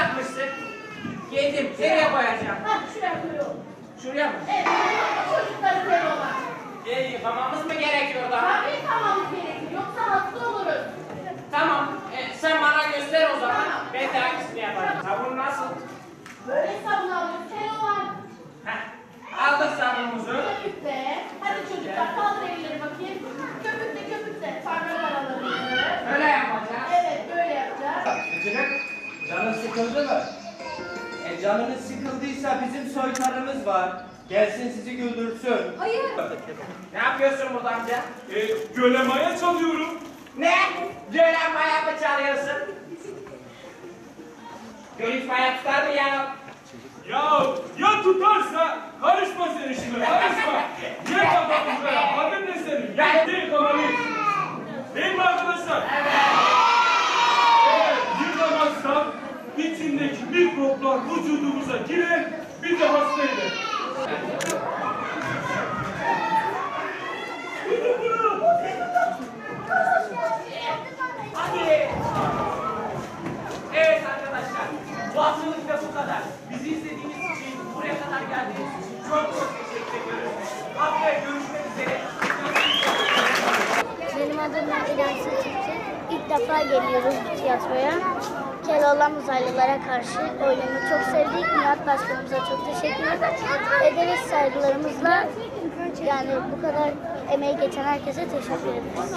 bırakmışsın? Yedim. Nereye koyacağım? Bak şuraya koyuyorum. Şuraya mı? Evet. Çocukları ver ona. İyi yıkamamız mı gerekiyor daha? Tabii yıkamamız gerekiyor. Yoksa hasta oluruz. Tamam. E, sen bana göster o zaman. Tamam. Ben de hangisini yaparım. Sabun nasıl? Böyle sabun alıyoruz. Sen o var. Heh. Aldık sabunumuzu. Köpükle. Hadi çocuklar kaldır elleri bakayım. Köpükle köpükle. Parmak aralarını. Böyle yapacağız. Evet böyle yapacağız. Saçıcılık canın sıkıldı mı? E canınız sıkıldıysa bizim soytarımız var. Gelsin sizi güldürsün. Hayır. Ne yapıyorsun burada amca? E, göle maya çalıyorum. Ne? Gören maya mı çalıyorsun? Göğüs maya tutar mı ya? Ya ya tutarsa karışma mikroplar vücudumuza girer bir de hasta eder. Hadi. Evet arkadaşlar. Bu haftalık da bu kadar. Bizi izlediğiniz için, buraya kadar geldiğiniz için çok çok teşekkür ediyoruz. Haftaya görüşmek üzere. Benim adım İlhan Seçimci. İlk defa geliyoruz tiyatroya. Keloğlan uzaylılara karşı oyununu çok sevdik. Nihat Başkanımıza çok teşekkür ederiz. Saygılarımızla yani bu kadar emeği geçen herkese teşekkür ederiz.